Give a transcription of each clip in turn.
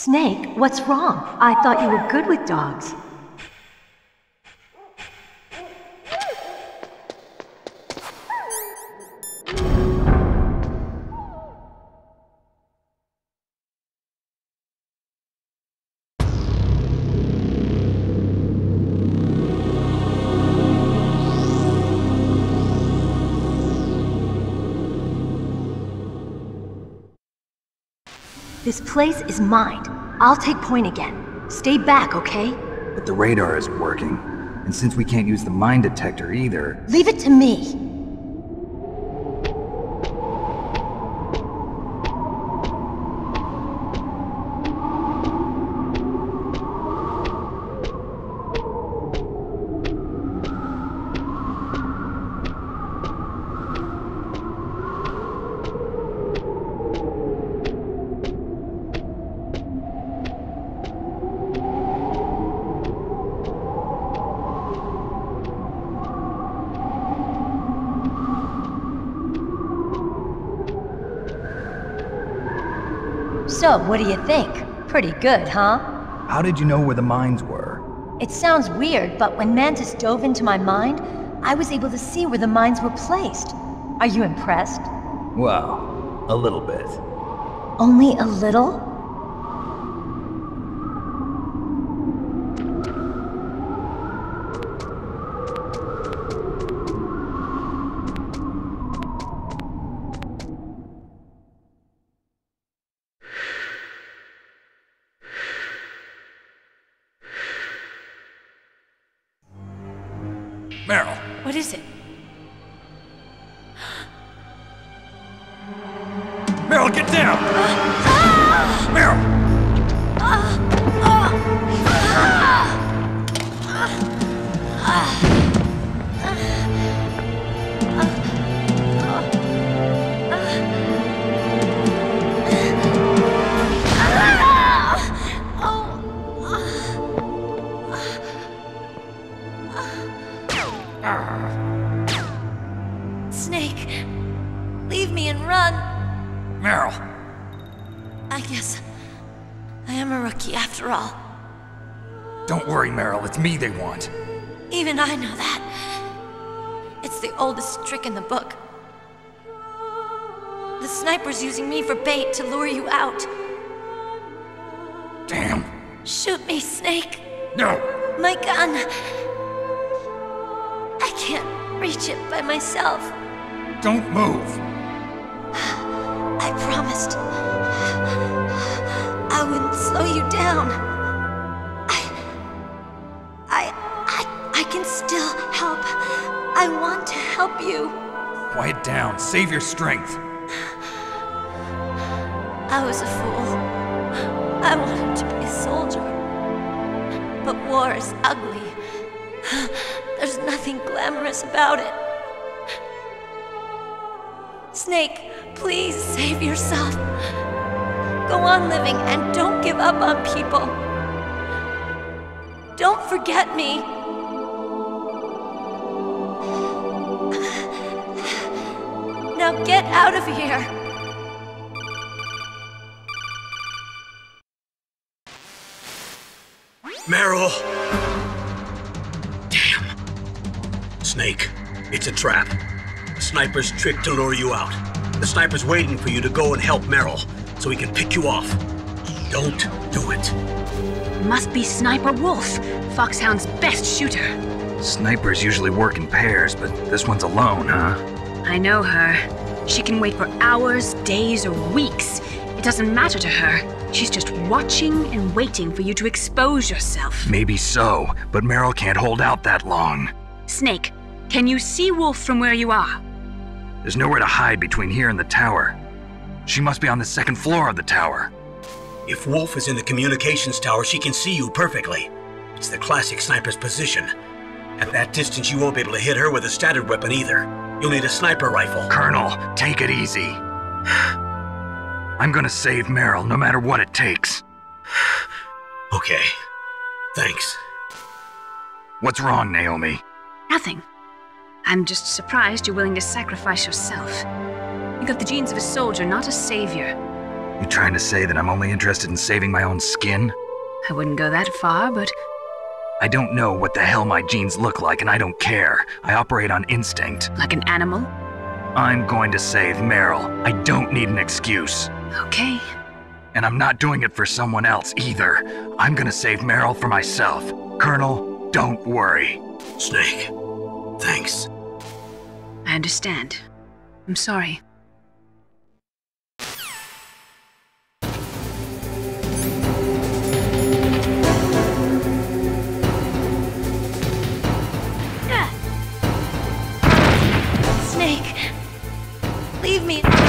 Snake, what's wrong? I thought you were good with dogs. Place is mine. I'll take point again. Stay back, okay? But the radar isn't working. And since we can't use the mine detector either, Leave it to me. So, what do you think? Pretty good, huh? how did you know where the mines were? It sounds weird, but when Mantis dove into my mind, I was able to see where the mines were placed. Are you impressed? Well, a little bit. Only a little? Meryl, What is it? Meryl, get down! Meryl! Snake, after all. Don't worry, Meryl, it's me they want. Even I know that. It's the oldest trick in the book. The sniper's using me for bait to lure you out. Damn. Shoot me, Snake. No! My gun. I can't reach it by myself. Don't move! I promised. I wouldn't slow you down. I. I. I, I can still help. I want to help you. Quiet down, save your strength. I was a fool. I wanted to be a soldier. But war is ugly. There's nothing glamorous about it. Snake, please save yourself. Go on living and don't give up on people. Don't forget me. Now get out of here. Meryl! Damn. Snake, it's a trap. The sniper's trick to lure you out. The sniper's waiting for you to go and help Meryl so he can pick you off. Don't do it. Must be Sniper Wolf, Foxhound's best shooter. Snipers usually work in pairs, but this one's alone, huh? I know her. She can wait for hours, days, or weeks. It doesn't matter to her. She's just watching and waiting for you to expose yourself. Maybe so, but Meryl can't hold out that long. Snake, can you see Wolf from where you are? There's nowhere to hide between here and the tower. She must be on the second floor of the tower. If Wolf is in the communications tower, she can see you perfectly. It's the classic sniper's position. At that distance, you won't be able to hit her with a standard weapon either. You'll need a sniper rifle. Colonel, take it easy. I'm gonna save Meryl no matter what it takes. Okay. Thanks. What's wrong, Naomi? Nothing. I'm just surprised you're willing to sacrifice yourself. You got the genes of a soldier, not a savior. You trying to say that I'm only interested in saving my own skin? I wouldn't go that far, but I don't know what the hell my genes look like, and I don't care. I operate on instinct. like an animal? I'm going to save Meryl. I don't need an excuse. Okay. And I'm not doing it for someone else either. I'm gonna save Meryl for myself. Colonel, don't worry. Snake, thanks. I understand. I'm sorry. Me.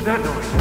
Was that noise?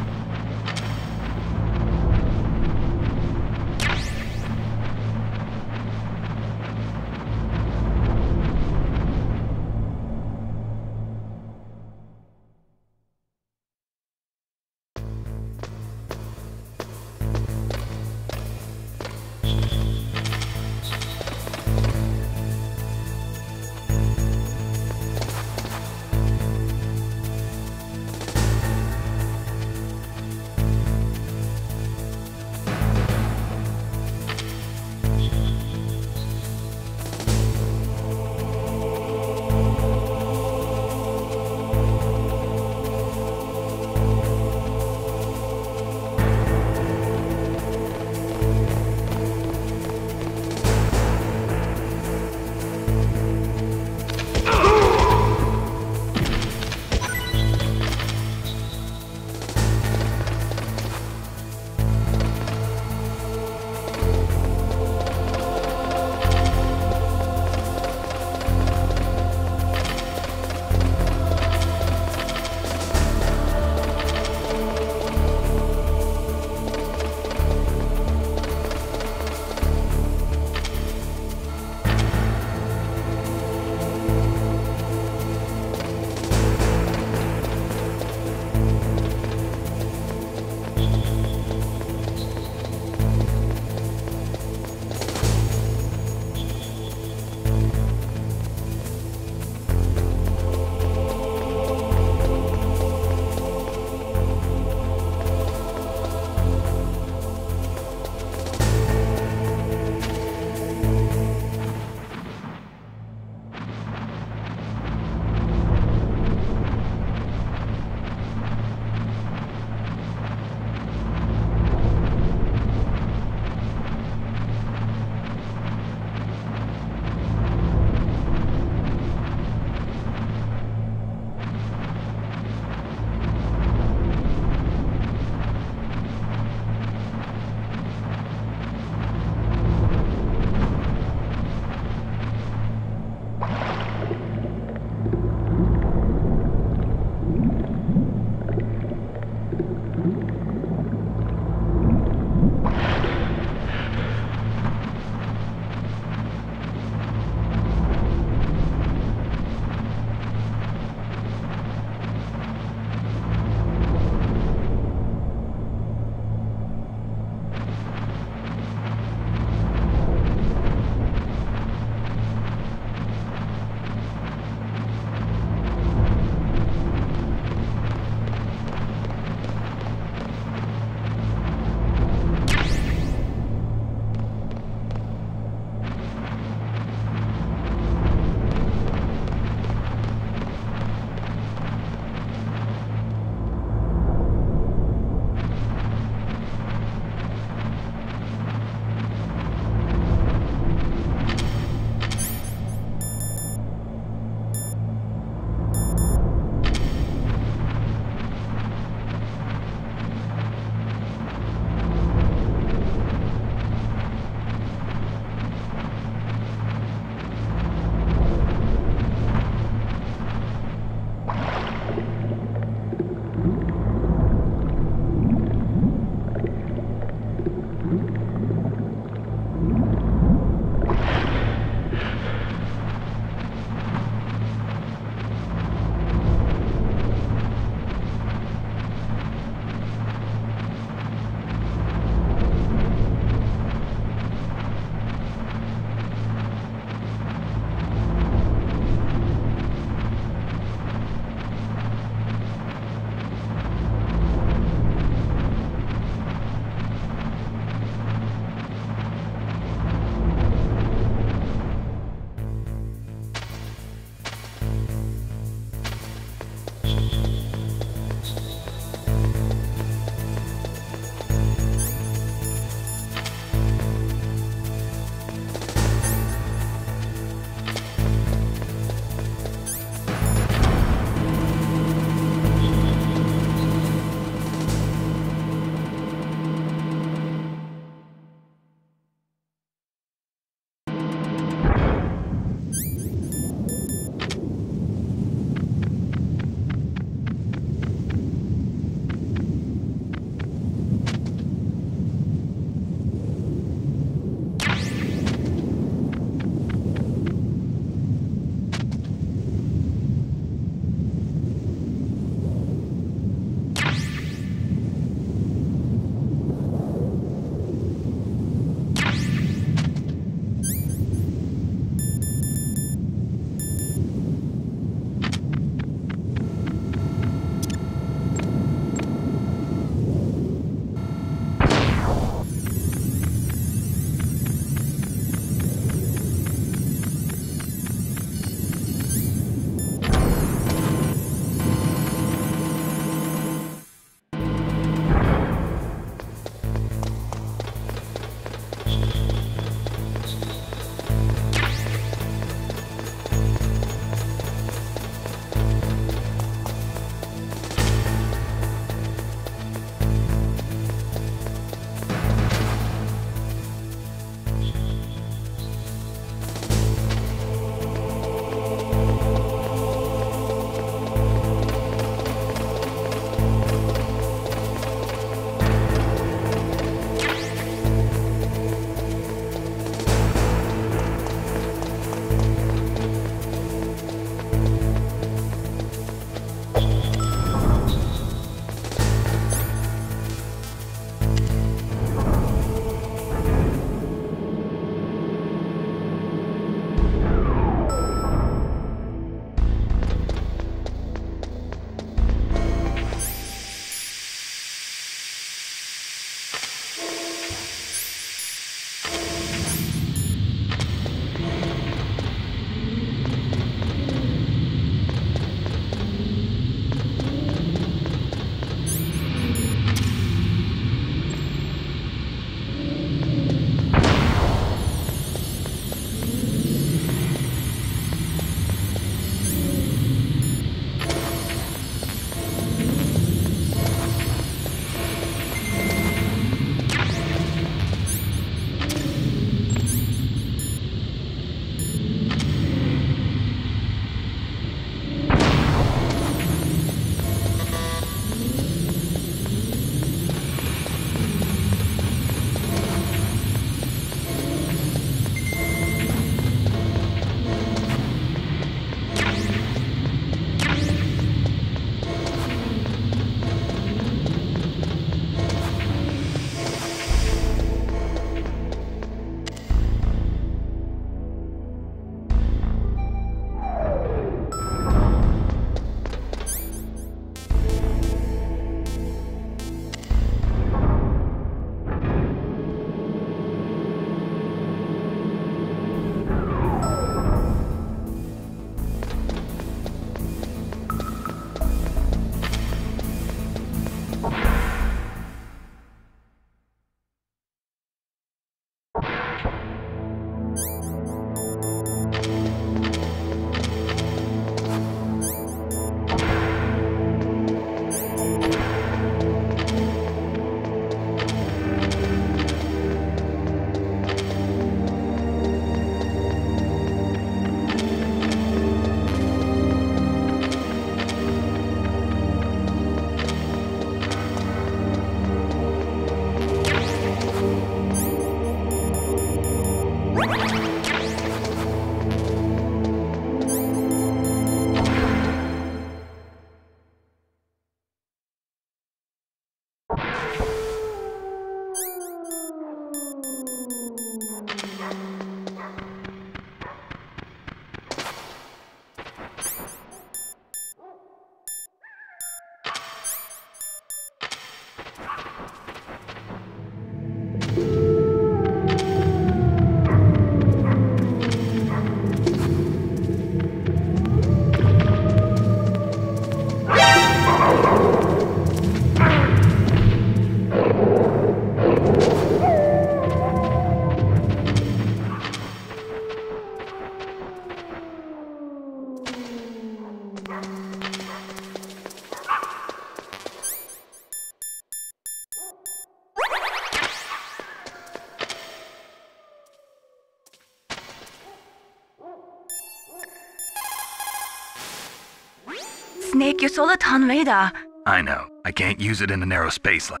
Radar. I know. I can't use it in a narrow space like.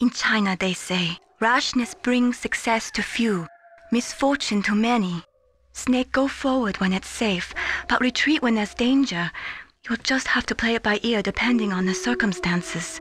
In China, they say, rashness brings success to few, misfortune to many. Snake, go forward when it's safe, but retreat when there's danger. You'll just have to play it by ear depending on the circumstances.